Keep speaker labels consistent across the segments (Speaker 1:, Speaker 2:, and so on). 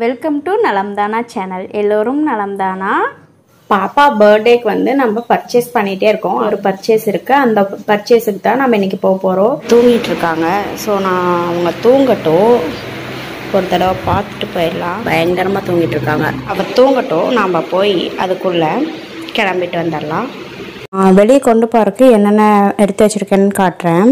Speaker 1: Welcome to நலம்தானா channel எல்லோரும் நலம்தானா
Speaker 2: பாப்பா பர்த்டேக்கு வந்து நம்ம பர்ச்சேஸ் பண்ணிட்டே இருக்கோம். ஒரு பர்ச்சேஸ் இருக்கு. அந்த பர்ச்சேஸுக்கு தான் நம்ம இன்னைக்கு போக போகிறோம் தூங்கிட்டு இருக்காங்க. ஸோ நான் அவங்க தூங்கட்டும். ஒரு தடவை பார்த்துட்டு போயிடலாம். பயங்கரமாக தூங்கிட்டு இருக்காங்க. அவள் தூங்கட்டும். நாம் போய் அதுக்குள்ளே கிளம்பிட்டு வந்துடலாம். வெளியே கொண்டு போகிறதுக்கு என்னென்ன எடுத்து வச்சுருக்கேன்னு காட்டுறேன்.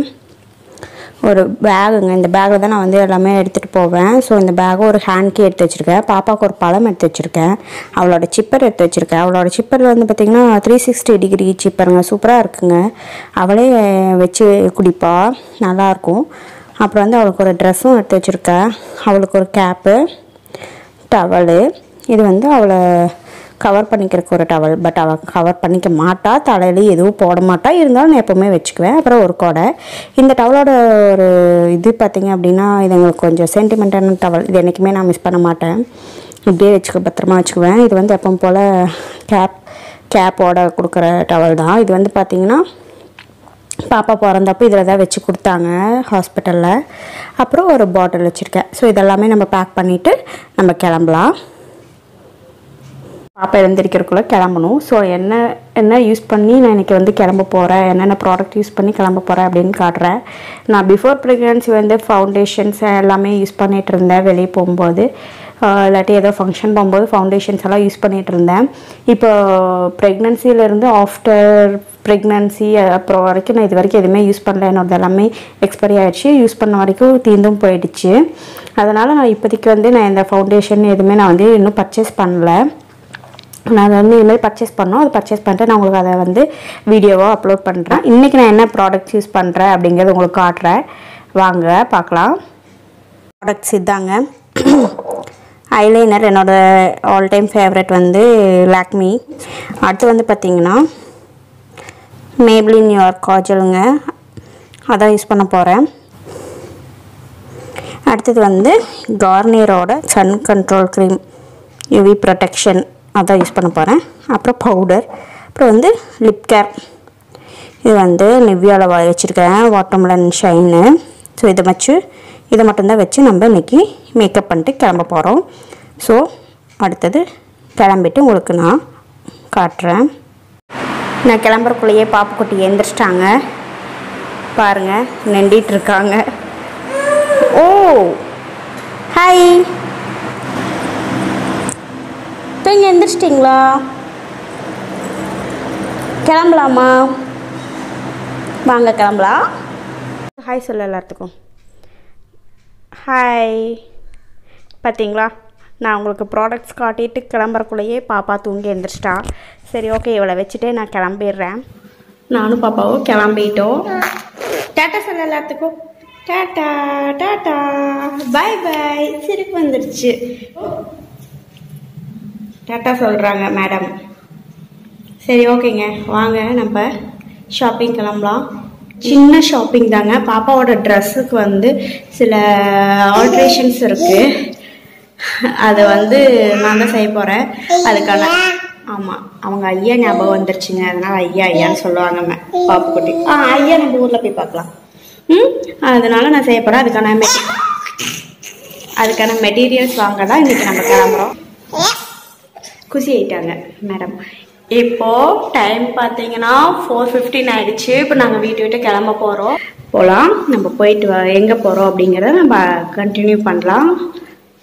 Speaker 2: ஒரு பேகுங்க இந்த பேக்கில் தான் நான் வந்து எல்லாமே எடுத்துகிட்டு போவேன். ஸோ இந்த பேகை ஒரு ஹேண்ட்கே எடுத்து வச்சுருக்கேன். பாப்பாவுக்கு ஒரு பழம் எடுத்து வச்சுருக்கேன். அவளோட சிப்பர் எடுத்து வச்சுருக்கேன். அவளோட சிப்பரில் வந்து பார்த்திங்கன்னா த்ரீ சிக்ஸ்டி டிகிரி சிப்பருங்க சூப்பராக இருக்குங்க. அவளே வச்சு குடிப்பாள் நல்லாயிருக்கும் அப்புறம் வந்து அவளுக்கு ஒரு ட்ரெஸ்ஸும் எடுத்து வச்சுருக்கேன். அவளுக்கு ஒரு கேப்பு டவலு இது வந்து அவளை கவர் பண்ணிக்கிறதுக்கு ஒரு டவல் பட் அவள் கவர் பண்ணிக்க மாட்டா தலையில எதுவும் போட மாட்டா. இருந்தாலும் நான் எப்போவுமே வச்சுக்குவேன். அப்புறம் ஒரு கொடை. இந்த டவலோட ஒரு இது பார்த்திங்க அப்படின்னா இது எங்களுக்கு கொஞ்சம் சென்டிமெண்ட்டான டவல் இது என்றைக்குமே நான் மிஸ் பண்ண மாட்டேன். இப்படியே வச்சுக்க பத்திரமா வச்சுக்குவேன். இது வந்து எப்பவும் போல் கேப் கேப்போட கொடுக்குற டவல் தான். இது வந்து பார்த்திங்கன்னா பாப்பா பிறந்தப்போ இதில் தான் வச்சு கொடுத்தாங்க ஹாஸ்பிட்டலில் அப்புறம் ஒரு பாட்டில் வச்சுருக்கேன். ஸோ இதெல்லாமே நம்ம பேக் பண்ணிவிட்டு நம்ம கிளம்பலாம். பாப்பா எழுந்திரிக்கிறதுக்குள்ளே கிளம்பணும். ஸோ என்ன என்ன யூஸ் பண்ணி நான் இன்றைக்கி வந்து கிளம்ப போகிறேன் என்னென்ன ப்ராடக்ட் யூஸ் பண்ணி கிளம்ப போகிறேன் அப்படின்னு காட்டுறேன். நான் பிஃபோர் ப்ரெக்னன்சி வந்து ஃபவுண்டேஷன்ஸ் எல்லாமே யூஸ் பண்ணிகிட்டு இருந்தேன் வெளியே போகும்போது. இல்லாட்டி ஏதோ ஃபங்க்ஷன் போகும்போது ஃபவுண்டேஷன்ஸ் எல்லாம் யூஸ் பண்ணிகிட்டு இருந்தேன். இப்போ ப்ரெக்னன்சிலேருந்து ஆஃப்டர் ப்ரெக்னன்சி அப்புறம் வரைக்கும் நான் இது வரைக்கும் எதுவுமே யூஸ் பண்ணல. என்னோடது எல்லாமே எக்ஸ்பைரி ஆகிடுச்சு யூஸ் பண்ண வரைக்கும் தீர்ந்தும் போயிடுச்சு. அதனால் நான் இப்போதைக்கு வந்து நான் இந்த ஃபவுண்டேஷன் எதுவுமே நான் வந்து இன்னும் பர்ச்சேஸ் பண்ணல. நான் வந்து இதுமாதிரி பர்ச்சேஸ் பண்ணோம். அதை பர்ச்சேஸ் பண்ணிட்டு நான் உங்களுக்கு அதை வந்து வீடியோவாக அப்லோட் பண்ணுறேன் இன்றைக்கி நான் என்ன ப்ராடக்ட்ஸ் யூஸ் பண்ணுறேன் அப்படிங்கிறது உங்களுக்கு காட்டுறேன். வாங்க பார்க்கலாம். ப்ராடக்ட்ஸ் இதாங்க. ஐலைனர் என்னோட ஆல் டைம் ஃபேவரட் வந்து லாக்மி அடுத்து வந்து பார்த்திங்கன்னா மேப்ளின் நியூயார்க் காஜலுங்க. அதான் யூஸ் பண்ண போகிறேன் அடுத்தது வந்து கார்னியரோட sun control cream UV protection அதான் யூஸ் பண்ண போகிறேன் அப்புறம் பவுடர் அப்புறம் வந்து லிப் கேர் இது வந்து நிவ்யாவில் வ வச்சுருக்கேன் வாட்டர்மெலன் ஷைனு ஸோ இதை வச்சு இதை மட்டும்தான் வச்சு நம்ம இன்றைக்கி மேக்கப் பண்ணிட்டு கிளம்ப போகிறோம் ஸோ அடுத்தது கிளம்பிட்டு உங்களுக்கு நான் காட்டுறேன். நான் கிளம்புறக்குள்ளேயே பாப்புக்குட்டி எழுந்திரிச்சிட்டாங்க பாருங்கள் நெண்டிட்டு இருக்காங்க. ஓ! ஹாய் நீங்கள் எந்திரிச்சிட்டிங்களா? கிளம்பலாமா? வாங்க கிளம்பலாம் ஹாய் சொல்ல எல்லாத்துக்கும் ஹாய் பார்த்தீங்களா நான் உங்களுக்கு ப்ராடக்ட்ஸ் காட்டிட்டு கிளம்புறக்குள்ளேயே பாப்பா தூங்கி எழுந்திரிச்சிட்டா சரி ஓகே இவளை வச்சுட்டே நான் கிளம்பிடுறேன். நானும் பாப்பாவும் கிளம்பிட்டோம். டாட்டா சொல்ல எல்லாத்துக்கும் டாட்டா டாட்டா. பாய் பாய் சிரிப்பு வந்துடுச்சு கரெக்டாக சொல்கிறாங்க மேடம் சரி ஓகேங்க. வாங்க நம்ம ஷாப்பிங் கிளம்பலாம். சின்ன ஷாப்பிங் தாங்க. பாப்பாவோட ட்ரெஸ்ஸுக்கு வந்து சில ஆல்ட்ரேஷன்ஸ் இருக்குது அது வந்து நான் தான் செய்ய போகிறேன் அதுக்கான ஆமாம் அவங்க ஐயா ஞாபகம் வந்துருச்சுங்க. அதனால் ஐயா ஐயான்னு சொல்லுவாங்க மே பாப்புக்குட்டி. ஆ ஐயா நம்ம ஊரில் போய் பார்க்கலாம். ம்? அதனால் நான் செய்ய போகிறேன் அதுக்கான மெ அதுக்கான மெட்டீரியல்ஸ் வாங்க தான் இன்றைக்கி நம்ம கிளம்புறோம். குசி ஆயிட்டாங்க மேடம் இப்போ டைம் பார்த்தீங்கன்னா ஃபோர் ஃபிஃப்டின் ஆயிடுச்சு. இப்போ நாங்கள் வீட்டு விட்டு கிளம்ப போகிறோம் போகலாம் நம்ம போயிட்டு வ எங்கே போகிறோம் அப்படிங்கிறத நம்ம கண்டினியூ பண்ணலாம்.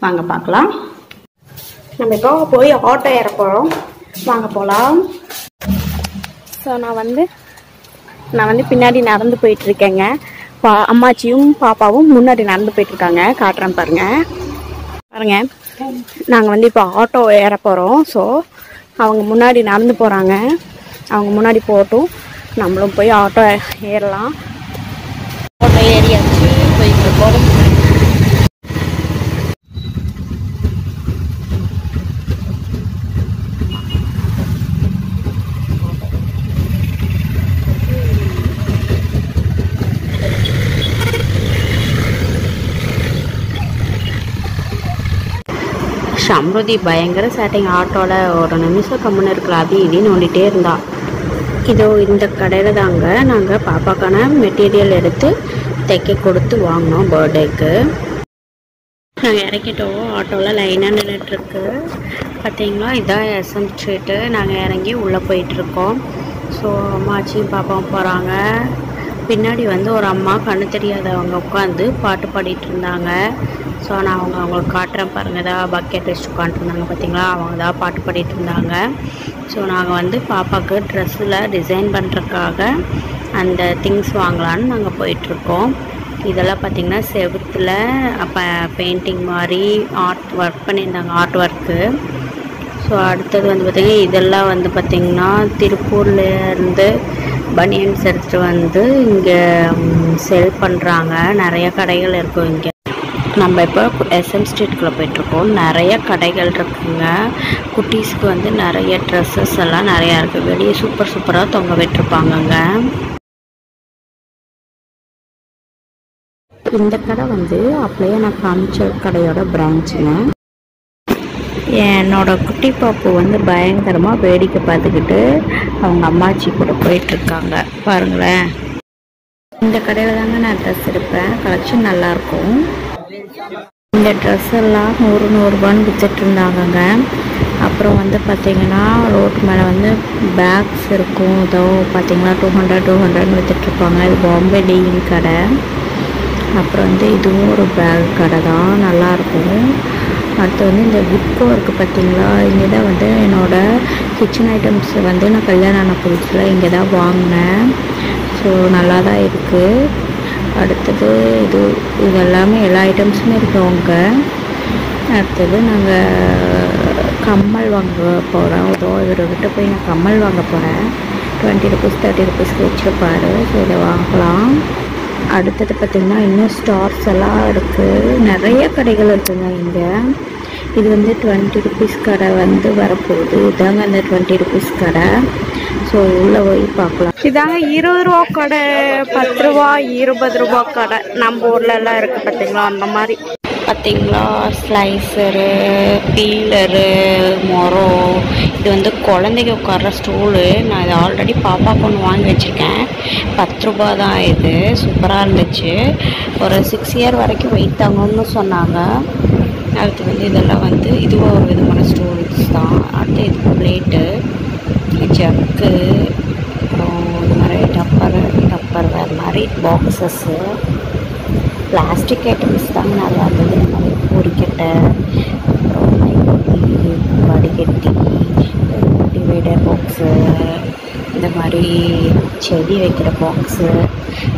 Speaker 2: வாங்க பார்க்கலாம். நம்ம இப்போ போய் ஆட்டோ ஏற போகிறோம் வாங்க போகலாம் ஸோ நான் வந்து நான் வந்து பின்னாடி நடந்து போயிட்டு இருக்கேங்க பா அம்மாச்சியும் பாப்பாவும் முன்னாடி நடந்து போயிட்டு இருக்காங்க காட்டுறேன் பாருங்க. பாருங்க. நாங்கள் வந்து இப்போ ஆட்டோ ஏற போகிறோம் ஸோ அவங்க முன்னாடி நடந்து போகிறாங்க அவங்க முன்னாடி போகட்டும். நம்மளும் போய் ஆட்டோ ஏறலாம் ஆட்டோ ஏறியாச்சு போயிட்டு இருக்கோம் சம்ருதி பயங்கர சேட்டிங் ஆட்டோவில் ஒரு நிமிஷம் கம்முன்னு இருக்கலாம். அது இதையும் நோண்டிகிட்டே இருந்தா. இதோ இந்த கடையில் தாங்க நாங்கள் பாப்பாக்கான மெட்டீரியல் எடுத்து தைக்க கொடுத்து வாங்கினோம் பர்த்டேக்கு. நாங்கள் இறக்கிட்டோம். ஆட்டோவில் லைனாக நின்றுட்டுருக்கு பார்த்தீங்களா இதான் எஸ்எம் ஸ்ட்ரீட்டு நாங்கள் இறங்கி உள்ளே போயிட்டுருக்கோம். ஸோ அம்மாச்சியும் பாப்பாவும் போகிறாங்க பின்னாடி வந்து ஒரு அம்மா கண்ணு தெரியாதவங்க உட்காந்து பாட்டு பாடிட்டு இருந்தாங்க. ஸோ நான் அவங்க அவங்களுக்கு காட்டுறேன் பாருங்கள் தான் பக்கெட் வச்சு உட்காந்துருந்தாங்க பார்த்தீங்களா அவங்க தான் பாட்டு பாடிட்டு இருந்தாங்க. ஸோ நாங்கள் வந்து பாப்பாவுக்கு ட்ரெஸ்ஸில் டிசைன் பண்ணுறதுக்காக அந்த திங்ஸ் வாங்கலான்னு நாங்கள் போயிட்டுருக்கோம். இதெல்லாம் பார்த்திங்கன்னா செவுத்தில் அப்போ பெயிண்டிங் மாதிரி ஆர்ட் ஒர்க் பண்ணியிருந்தாங்க ஆர்ட் ஒர்க்கு ஸோ அடுத்தது வந்து பார்த்திங்கன்னா இதெல்லாம் வந்து பார்த்திங்கன்னா திருப்பூர்லேருந்து பனியன்ஸ் எடுத்துகிட்டு வந்து இங்கே செல் பண்ணுறாங்க நிறைய கடைகள் இருக்கும் இங்கே. நம்ம இப்போ எஸ்எம் ஸ்ட்ரீட்குள்ளே போயிட்டுருக்கோம். நிறைய கடைகள் இருக்குங்க. குட்டீஸ்க்கு வந்து நிறைய ட்ரெஸ்ஸஸ் எல்லாம் நிறையா இருக்குது வெளியே சூப்பர் சூப்பராக தொங்க விட்டுருப்பாங்கங்க. இந்த கடை வந்து அப்படியே நான் காமிச்ச கடையோட பிரான்ச்சுங்க. என்னோட குட்டி பாப்பு வந்து பயங்கரமாக வேடிக்கை பார்த்துக்கிட்டு அவங்க அம்மாச்சி கூட போயிட்டுருக்காங்க. பாருங்களேன். இந்த கடையில் தாங்க நான் ட்ரெஸ் எடுப்பேன். கலெக்ஷன் நல்லாயிருக்கும் இந்த ட்ரெஸ் எல்லாம் நூறு நூறுரூபான்னு வித்துட்டு இருந்தாங்கங்க அப்புறம் வந்து பார்த்தீங்கன்னா ரோட் மேலே வந்து பேக்ஸ் இருக்கும். ஏதோ பார்த்தீங்கன்னா டூ ஹண்ட்ரட் டூ ஹண்ட்ரட்னு வித்துட்ருப்பாங்க இது பாம்பே டெய்லி கடை. அப்புறம் வந்து இதுவும் ஒரு பேக் கடை தான். நல்லாயிருக்கும் அடுத்து வந்து இந்த விட் இருக்குது பார்த்தீங்களா இங்கே தான் வந்து என்னோடய கிச்சன் ஐட்டம்ஸ் வந்து நான் கல்யாணம் ஆன புதுசில் இங்கே தான் வாங்கினேன். ஸோ நல்லா தான் இருக்குது அடுத்தது இது இது எல்லாமே எல்லா ஐட்டம்ஸுமே இருக்குது அவங்க அடுத்தது நாங்கள் கம்மல் வாங்க போகிறோம் ஏதோ இவர்கிட்ட போய் நான் கம்மல் வாங்க போகிறேன் டுவெண்ட்டி ருபீஸ் தேர்ட்டி ருபீஸ்க்கு வச்சுருப்பாரு. ஸோ இதை வாங்கலாம். அடுத்தது பார்த்திங்கன்னா இன்னும் ஸ்டார்ஸ் எல்லாம் இருக்குது நிறைய கடைகள் இருக்குங்க இங்கே. இது வந்து டுவெண்ட்டி ருபீஸ் கடை வந்து வரப்போகுது. இதாங்க அந்த டுவெண்ட்டி ருபீஸ் கடை. ஸோ உள்ளே போய் பார்க்கலாம். இதாங்க இருபது ரூபா கடை. பத்து ரூபா இருபது ரூபா கடை. நம்ம ஊர்ல எல்லாம் இருக்குது பார்த்தீங்களா அந்த மாதிரி. பார்த்தீங்களா ஸ்லைசரு பீலரு மொரம் இது வந்து குழந்தைங்க உட்கார்ற ஸ்டூலு நான் இது ஆல்ரெடி பாப்பாவுக்கு ஒன்று வாங்கி வச்சுருக்கேன். பத்து ரூபா தான் இது. சூப்பராக இருந்துச்சு. ஒரு சிக்ஸ் இயர் வரைக்கும் வெயிட் தாங்கன்னு சொன்னாங்க. அடுத்து வந்து இதெல்லாம் வந்து இதுவும் ஒரு விதமான ஸ்டூல்ஸ் தான். அடுத்து இது பிளேட்டு ஜக்கு அப்புறம் இந்த மாதிரி டப்பர் டப்பர் வேறு மாதிரி பாக்ஸஸ்ஸு பிளாஸ்டிக் ஐட்டம்ஸ் தாங்க நிறையா இருந்தது. இந்த மாதிரி பொறிக்கட்டை அப்புறம் வடிகட்டி டிவைடர் பாக்ஸு இந்த மாதிரி செடி வைக்கிற பாக்ஸு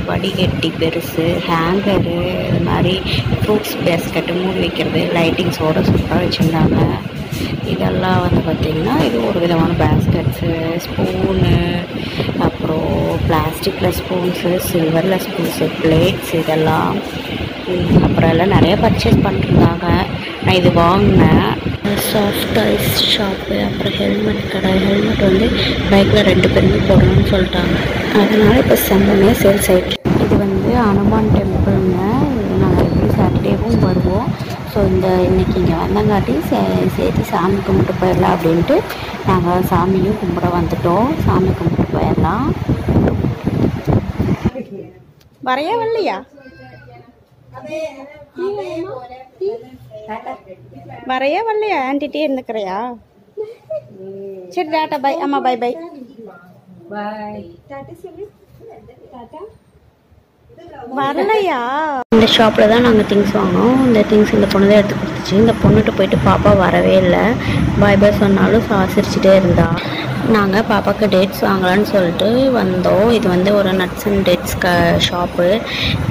Speaker 2: வடிகட்டி பெருசு ஹேங்கரு இது மாதிரி ஃப்ரூட்ஸ் பேஸ்கட்டு மூடி வைக்கிறது லைட்டிங்ஸோடு சூப்பராக வச்சுருந்தாங்க. இதெல்லாம் வந்து பார்த்திங்கன்னா இது ஒரு விதமான பேஸ்கெட்ஸு ஸ்பூனு அப்புறம் பிளாஸ்டிக்கில் ஸ்பூன்ஸு சில்வரில் ஸ்பூன்ஸு பிளேட்ஸ் இதெல்லாம். அப்புறம் எல்லாம் நிறைய பர்ச்சேஸ் பண்ணிருந்தாங்க நான் இது வாங்கினேன். சாஃப்ட் டாய்ஸ் ஷாப்பு அப்புறம் ஹெல்மெட் கடை. ஹெல்மெட் வந்து பைக்கில் ரெண்டு பேருமே போடணும்னு சொல்லிட்டாங்க. அதனால் இப்போ செம்மனே சேல்ஸ் ஆகிட்டு இது வந்து அனுமான் டெம்பிள்ங்க இது நாங்கள் எப்படி சாட்டர்டேவும் வருவோம் ஸோ இந்த இன்னைக்கு இங்கே வந்தங்காட்டி சே சேர்த்து சாமி கும்பிட்டு போயிடலாம் அப்படின்ட்டு நாங்கள் சாமியும் கும்பிட வந்துட்டோம். சாமி கும்பிட்டு போயிடலாம்.
Speaker 1: வரையா வரலையா? வரையா வரலையா? ஆன்டிட்டே இருந்துக்கிறையா சரி டாட்டா பை அம்மா பை பை. வரலையா?
Speaker 2: இந்த ஷாப்பில் தான் நாங்கள் திங்ஸ் வாங்கினோம். இந்த திங்ஸ் இந்த பொண்ணு தான் எடுத்து கொடுத்துச்சு. இந்த பொண்ணுகிட்ட போயிட்டு பாப்பா வரவே இல்லை. பாய் பாய் சொன்னாலும் சாசிரிச்சிட்டே இருந்தா. நாங்கள் பாப்பாவுக்கு டேட்ஸ் வாங்கலான்னு சொல்லிட்டு வந்தோம். இது வந்து ஒரு நட்ஸ் அண்ட் டேட்ஸ் க ஷாப்பு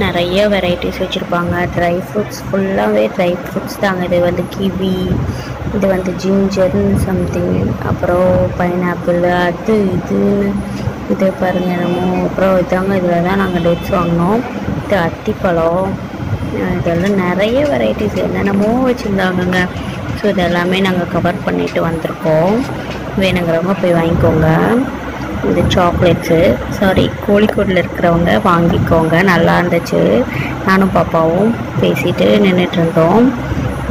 Speaker 2: நிறைய வெரைட்டிஸ் வச்சுருப்பாங்க. ட்ரை ஃப்ரூட்ஸ் ஃபுல்லாகவே ட்ரை ஃப்ரூட்ஸ் தாங்க. இது வந்து கிவி இது வந்து ஜிஞ்சர்னு சம்திங் அப்புறம் பைனாப்பிள் அது இதுன்னு இது பாருங்க என்னமோ அப்புறம் இதாங்க இதில் தான் நாங்கள் டேட்ஸ் வாங்கினோம். இது அத்திப்பழம். இதெல்லாம் நிறைய வெரைட்டிஸ் என்னென்னமோ வச்சுருந்தாங்கங்க. ஸோ இதெல்லாமே நாங்கள் கவர் பண்ணிட்டு வந்திருக்கோம். வேணுங்கிறவங்க போய் வாங்கிக்கோங்க. இது சாக்லேட்ஸு சாரி கோழிக்கோடில் இருக்கிறவங்க வாங்கிக்கோங்க. நல்லா இருந்துச்சு. நானும் பாப்பாவும் பேசிட்டு நின்றுட்டு இருந்தோம்.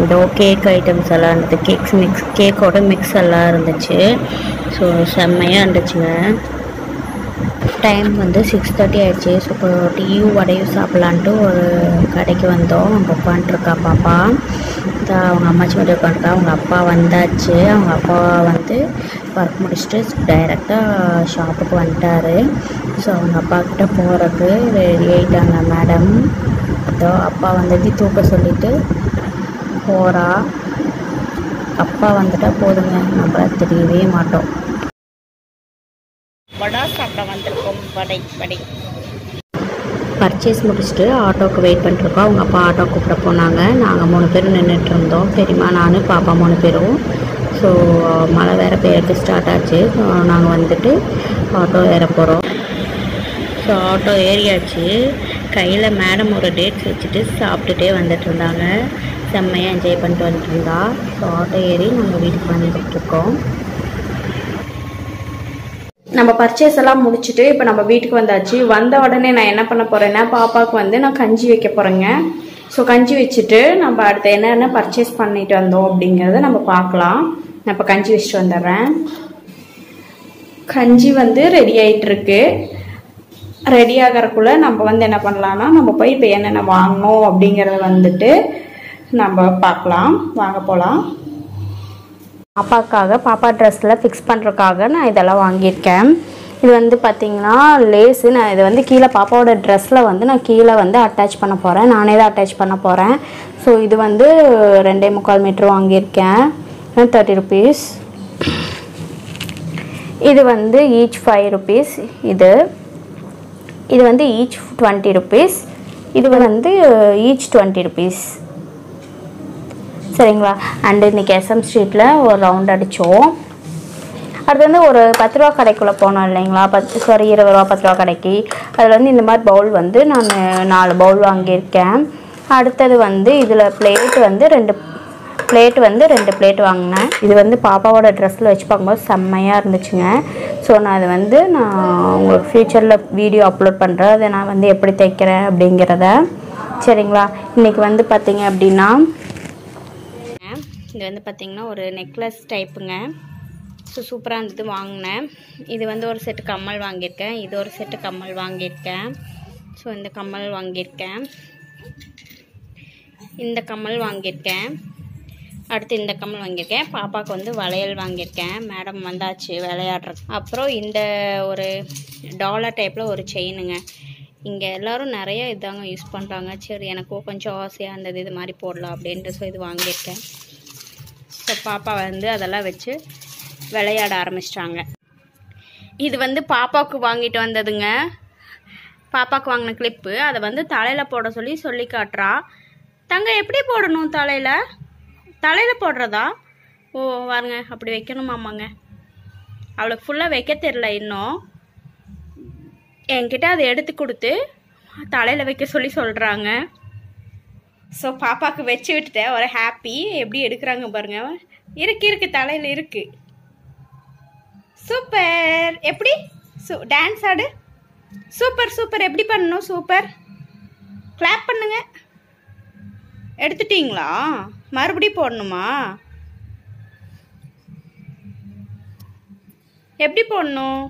Speaker 2: இதோ கேக் ஐட்டம்ஸ் எல்லாம் இருந்தது கேக்ஸ் மிக்ஸ் கேக்கோட மிக்ஸ் எல்லாம் இருந்துச்சு. ஸோ செம்மையாக இருந்துச்சுங்க. டைம் வந்து சிக்ஸ் தேர்ட்டி ஆயிடுச்சு. ஸோ இப்போ டீயும் வடையும் சாப்பிட்லான்ட்டு ஒரு கடைக்கு வந்தோம். அங்கே உட்காந்துருக்கா பாப்பா. அவங்க அம்மாச்சி மட்டும் உட்காந்துருக்கா அவங்க அப்பா வந்தாச்சு. அவங்க அப்பா வந்து ஒர்க் முடிச்சுட்டு டைரெக்டாக ஷாப்புக்கு வந்துட்டாரு. ஸோ அவங்க அப்பா கிட்டே போகிறதுக்கு ரெடி ஆகிட்டாங்க மேடம் அதோ அப்பா வந்தது தூக்க சொல்லிட்டு போகிறா அப்பா வந்துட்டால் போதுங்க. நம்ம தெரியவே மாட்டோம்.
Speaker 1: வடா சாப்பிட வந்திருக்கோம். வடை வடை
Speaker 2: பர்ச்சேஸ் முடிச்சுட்டு ஆட்டோவுக்கு வெயிட் பண்ணிட்டுருக்கோம். அவங்க அப்பா ஆட்டோ கூப்பிட போனாங்க. நாங்கள் மூணு பேரும் நின்றுட்டு இருந்தோம் பெரியம்மா நான் பாப்பா மூணு பேரும். ஸோ மழை வேறு பெய்யறதுக்கு ஸ்டார்ட் ஆச்சு. ஸோ நாங்கள் வந்துட்டு ஆட்டோ ஏற போகிறோம் ஸோ ஆட்டோ ஏறியாச்சு. கையில் மேடம் ஒரு டேட்ஸ் வச்சுட்டு சாப்பிட்டுட்டே வந்துட்டு இருந்தாங்க செம்மையாக என்ஜாய் பண்ணிட்டு வந்துட்டு இருந்தா ஸோ ஆட்டோ ஏறி நாங்கள் வீட்டுக்கு வந்துட்டு இருக்கோம் நம்ம பர்ச்சேஸ் எல்லாம் முடிச்சுட்டு இப்போ நம்ம வீட்டுக்கு வந்தாச்சு. வந்த உடனே நான் என்ன பண்ண போறேன்னா பாப்பாவுக்கு வந்து நான் கஞ்சி வைக்க போறேங்க. ஸோ கஞ்சி வச்சுட்டு நம்ம அடுத்து என்னென்ன பர்ச்சேஸ் பண்ணிட்டு வந்தோம் அப்படிங்கிறத நம்ம பார்க்கலாம். நான் இப்போ கஞ்சி வச்சுட்டு வந்துடுறேன். கஞ்சி வந்து ரெடி ஆகிட்டுருக்கு ரெடி ஆகிறக்குள்ள நம்ம வந்து என்ன பண்ணலாம்னா நம்ம போய் இப்போ என்னென்ன வாங்கணும் அப்படிங்கிறத வந்துட்டு நம்ம பார்க்கலாம். வாங்க போகலாம் பாப்பாக்காக பாப்பா ட்ரெஸ்ஸில் ஃபிக்ஸ் பண்ணுறதுக்காக நான் இதெல்லாம் வாங்கியிருக்கேன். இது வந்து பார்த்தீங்கன்னா லேஸு நான் இது வந்து கீழே பாப்பாவோட ட்ரெஸ்ஸில் வந்து நான் கீழே வந்து அட்டாச் பண்ண போகிறேன் நானே தான் அட்டாச் பண்ண போகிறேன் ஸோ இது வந்து ரெண்டே முக்கால் மீட்ரு வாங்கியிருக்கேன். தேர்ட்டி ருபீஸ் இது வந்து ஈச் ஃபைவ் ருபீஸ் இது இது வந்து ஈச் டுவெண்ட்டி ருபீஸ் இது வந்து ஈச் டுவெண்ட்டி ருபீஸ் சரிங்களா? அண்டு இன்றைக்கி எஸ்எம் ஸ்ட்ரீட்டில் ஒரு ரவுண்ட் அடித்தோம் அடுத்து வந்து ஒரு பத்து ரூபா கடைக்குள்ளே போனோம் இல்லைங்களா? பத்து சாரி இருபது ரூபா பத்து ரூபா கடைக்கு. அதில் வந்து இந்த மாதிரி பவுல் வந்து நான் நாலு பவுல் வாங்கியிருக்கேன். அடுத்தது வந்து இதில் பிளேட் வந்து ரெண்டு பிளேட் வந்து ரெண்டு பிளேட் வாங்கினேன். இது வந்து பாப்பாவோட ட்ரெஸ்ஸில் வச்சு பார்க்கும்போது செம்மையாக இருந்துச்சுங்க. ஸோ நான் அது வந்து நான் உங்களுக்கு ஃப்யூச்சரில் வீடியோ அப்லோட் பண்ணுறேன் அதை நான் வந்து எப்படி தைக்கிறேன் அப்படிங்கிறத. சரிங்களா? இன்றைக்கி வந்து பார்த்தீங்க அப்படின்னா இது வந்து பார்த்திங்கன்னா ஒரு நெக்லஸ் டைப்புங்க. ஸோ சூப்பராக இருந்தது வாங்கினேன். இது வந்து ஒரு செட்டு கம்மல் வாங்கியிருக்கேன். இது ஒரு செட்டு கம்மல் வாங்கியிருக்கேன். ஸோ இந்த கம்மல் வாங்கியிருக்கேன். இந்த கம்மல் வாங்கியிருக்கேன். அடுத்து இந்த கம்மல் வாங்கியிருக்கேன். பாப்பாவுக்கு வந்து வளையல் வாங்கியிருக்கேன். மேடம் வந்தாச்சு விளையாடுறது அப்புறம் இந்த ஒரு டாலர் டைப்பில் ஒரு செயினுங்க. இங்கே எல்லோரும் நிறைய இதாங்க யூஸ் பண்ணுறாங்க சரி எனக்கும் கொஞ்சம் ஆசையாக இருந்தது இது மாதிரி போடலாம் அப்படின்ட்டு ஸோ இது வாங்கியிருக்கேன். ஸோ பாப்பா வந்து அதெல்லாம் வச்சு விளையாட ஆரம்பிச்சிட்டாங்க. இது வந்து பாப்பாவுக்கு வாங்கிட்டு வந்ததுங்க. பாப்பாவுக்கு வாங்கின கிளிப்பு அதை வந்து தலையில் போட சொல்லி சொல்லி காட்டுறா. தங்க எப்படி போடணும் தலையில்? தலையில் போடுறதா? ஓ வாருங்க அப்படி வைக்கணுமாமாங்க. அவளுக்கு ஃபுல்லாக வைக்க தெரில இன்னும். என்கிட்ட அதை எடுத்து கொடுத்து தலையில் வைக்க சொல்லி சொல்கிறாங்க ஸோ பாப்பாவுக்கு வச்சு விட்டுட்டேன். ஒரு ஹாப்பி எப்படி எடுக்கிறாங்க பாருங்க. இருக்கு இருக்கு. தலையில் இருக்கு. சூப்பர் எப்படி? சூ டான்ஸ் ஆடு. சூப்பர் சூப்பர் எப்படி பண்ணணும்? சூப்பர் கிளாப் பண்ணுங்க. எடுத்துட்டீங்களா? மறுபடியும் போடணுமா? எப்படி போடணும்?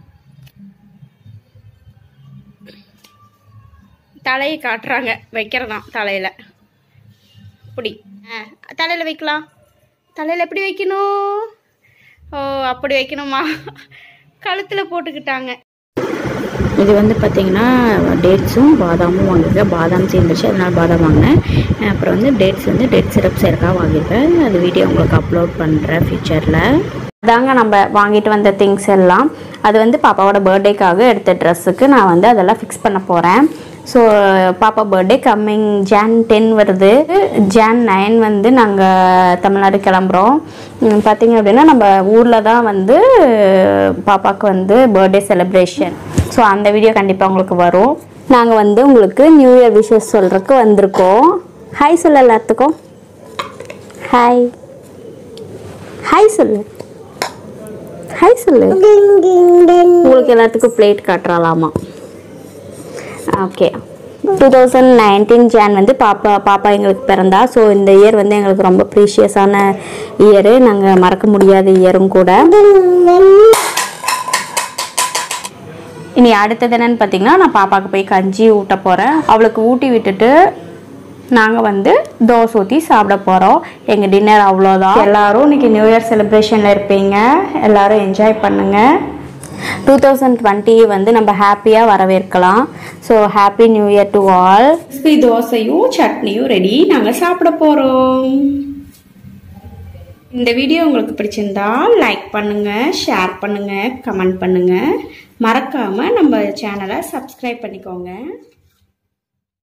Speaker 2: தலையை காட்டுறாங்க. வைக்கிறதான் தலையில். இப்படி ஆ தலையில் வைக்கலாம். தலையில் எப்படி வைக்கணும்? ஓ அப்படி வைக்கணுமா? கழுத்தில் போட்டுக்கிட்டாங்க. இது வந்து பார்த்தீங்கன்னா டேட்ஸும் பாதாமும் வாங்கியிருக்கேன். பாதாம் சேர்ந்துச்சு அதனால் பாதாம் வாங்கினேன். அப்புறம் வந்து டேட்ஸ் வந்து டேட் சிரப் சேர்க்கா வாங்கியிருக்கேன். அது வீடியோ உங்களுக்கு அப்லோட் பண்ணுறேன் ஃபியூச்சரில் அதாங்க நம்ம வாங்கிட்டு வந்த திங்ஸ் எல்லாம். அது வந்து பாப்பாவோட பர்த்டேக்காக எடுத்த ட்ரெஸ்ஸுக்கு நான் வந்து அதெல்லாம் ஃபிக்ஸ் பண்ண போகிறேன் ஸோ பாப்பா பர்த்டே கம்மிங் ஜான் டென் வருது. ஜான் நைன் வந்து நாங்கள் தமிழ்நாடு கிளம்புறோம். பார்த்தீங்க அப்படின்னா நம்ம ஊரில் தான் வந்து பாப்பாவுக்கு வந்து பர்த்டே செலிப்ரேஷன் ஸோ அந்த வீடியோ கண்டிப்பாக உங்களுக்கு வரும். நாங்கள் வந்து உங்களுக்கு நியூ இயர் விஷஸ் சொல்கிறதுக்கு வந்திருக்கோம். ஹாய் சொல்லு எல்லாத்துக்கும். ஹாய் ஹாய் சொல்லு. ஹாய் சொல்லு. உங்களுக்கு எல்லாத்துக்கும் plate காட்டுறாலாமா okay two thousand nineteen Jan வந்து பாப்பா பாப்பா எங்களுக்கு பிறந்தா. ஸோ இந்த இயர் வந்து எங்களுக்கு ரொம்ப ப்ரீஷியஸான இயரு நாங்கள் மறக்க முடியாத இயரும் கூட. இனி அடுத்தது என்னன்னு பார்த்தீங்கன்னா நான் பாப்பாவுக்கு போய் கஞ்சி ஊட்ட போகிறேன் அவளுக்கு ஊட்டி விட்டுட்டு நாங்கள் வந்து தோசை ஊற்றி சாப்பிட போகிறோம் எங்கள் டின்னர் அவ்வளோதான் எல்லோரும் இன்னைக்கு நியூ இயர் செலிப்ரேஷனில் இருப்பீங்க. எல்லோரும் என்ஜாய் பண்ணுங்கள் டூ தௌசண்ட் டுவெண்ட்டி வந்து நம்ம ஹாப்பியாக வரவேற்கலாம். So happy new year to all தோசையும் சட்னியும் ரெடி நாங்கள் சாப்பிட போகிறோம் இந்த வீடியோ உங்களுக்கு பிடிச்சிருந்தா லைக் பண்ணுங்கள் ஷேர் பண்ணுங்கள் கமெண்ட் பண்ணுங்கள் மறக்காமல் நம்ம சேனலை சப்ஸ்கிரைப் பண்ணிக்கோங்க.